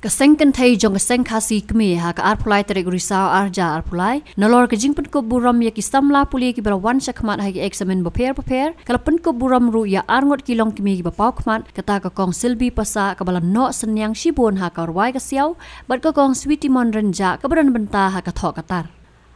Kan thai jong kaseng khasi kme ha ka ar phulai tere guri sa ar ja ar phulai nolor ke jing pun ko buram ya ki samla puli ki bra wan shakmat ha ki examen ba pher ba pher kala pun ko buram ru ya ar ngot ki long ki me ki ba pau khmat kata ka kong silbi pasa ka bala no senyang shibon ha ka rwai ka siau. Bat ka kong sweetie mon renja ka bran benta ha ka thok katar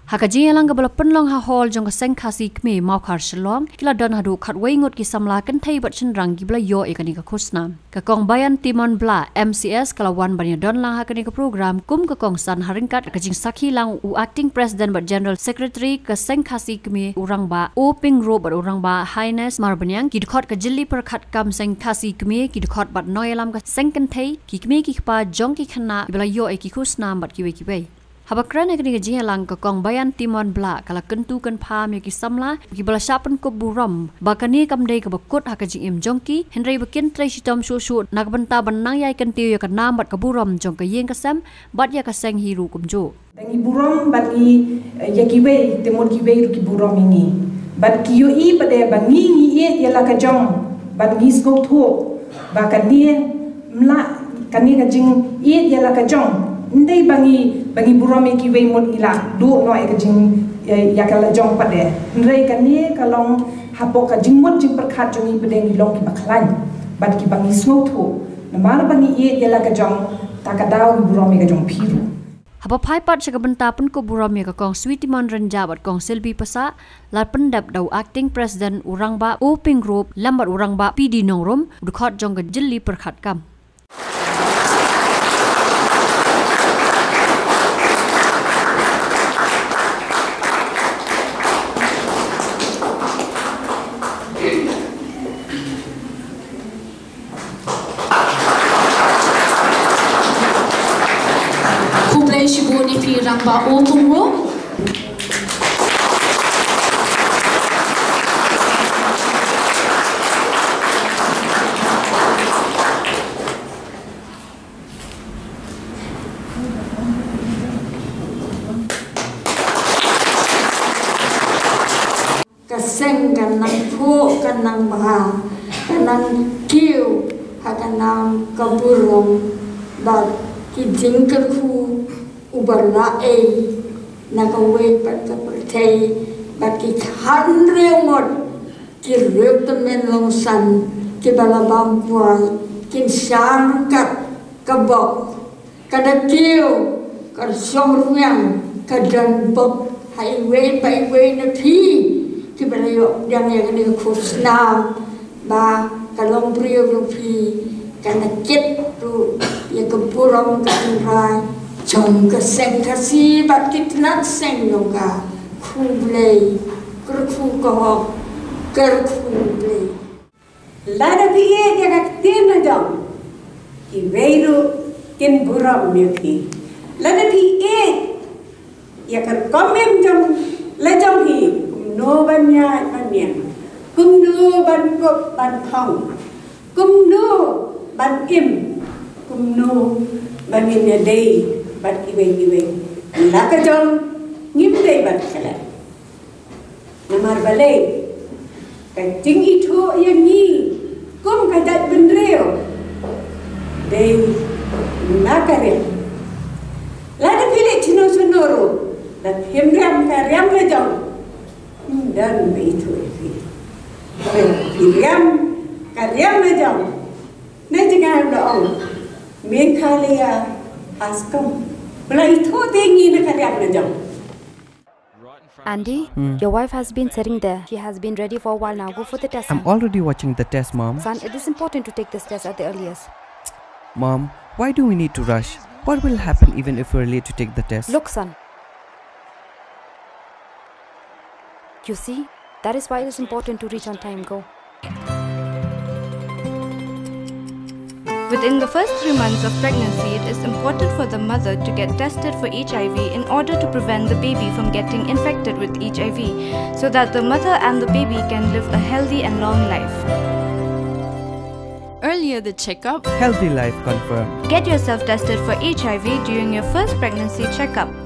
Haka jing lang ga bala penlong ha hol jong seng khasi kme mau khar shlong. Kila don hadu khat wei ngot ki samla kan thai bat chen rang gi bla yo ekani ka khusna. Ka kong bayan timon bla MCS kala wan ban don lang ha kani ka program. Kum ka kong san haring kat ka jing sakhi lang u acting president but general secretary ka seng khasi kme urang ba. O ping ro bat urang ba. Highness mar banyang ki khot ka jilli per khat kam seng khasi kme ki khot bat noyalam ka seng kan thai ki kme ki pa jong ki khana bla yo e ki khusna bat ki we ki wei Habakran ek ni jiha lang ka kong bayan timon bla kala kentu kan pha me ki samla ki bala shapan ko buram bakani kam dei ka bakut ha jing im jongki. Henry bakin trai shitom shu shu. Nak banta banang yai kan tiu ya ka nam bat ka buram jong ka yeng ka sam bat ya ka seng hiru kum jo dangi buram bat ki eh, ya ki we temon ki ru ki buram ini. Bat ki yo i pade bangi ni ye ya la ka jong. Bat gi sko tho bakani mla kani ka jing ye ya la ka jong ndai bangi bangi burome ki wei mon ila du no e ka jing ya ka la jong pa de ndai ka ni ka long ha po ka jing mon jing per khat jong i ni long ki baklan. Bat ki bangi snow tho. Na mar bangi e ya la ka jong ta ka dau burome ka jong phiru Haba pai pat sa kabanta pun ko buram ya ka kong sweetie mon ranja bat kong selbi pasa la pendap dau acting president urang ba uping group lambat urang ba pd nongrom dukhot jong ga jilli perkhat kam 때 15니 피랑바 오통로 cả sen cả năng phu cả năng bà cả năng kiều hay cả năng cà bù rồng đợt kỳ chính cơ khu. ubala e nagawe patta prate baki khan reumot ki reuta men long san ki balabam pual kin shan kat kabok kada kiu kar som ruang kadan bok hai we pai we na thi ki balayo dang yang ni khusna ba kalong priyo rupi kana ket tu ya kepurong kan rai Chonka sengka si bakit nat sengyoga kumblei kurku koho kurkumblei. Lada biye jagak tina dong. Iveru kin buram myuki. Lada biye yakar komem jong lejong hi kum no ban nyat ban nyat. Kum no ban kop ban hong. Kum no ban im. Kum no ban in a day bat ibeng ibeng laka jom ngim dei bat khala namar balai kan tingi tho yang ni kom kadat benreo dei nakare lada pile chino sonoro la hemram ka ram la jom dan beitu fi Piriam, kariam na jam, na jingan doong, min kalia askom. Andy, hmm. your wife has been sitting there. She has been ready for a while now. Go for the test. I'm already watching the test, Mom. Son, it is important to take this test at the earliest. Mom, why do we need to rush? What will happen even if we're late to take the test? Look, son. You see, that is why it is important to reach on time. Go. Within the first three months of pregnancy, it is important for the mother to get tested for HIV in order to prevent the baby from getting infected with HIV so that the mother and the baby can live a healthy and long life. Earlier the checkup. Healthy life confirmed. Get yourself tested for HIV during your first pregnancy checkup.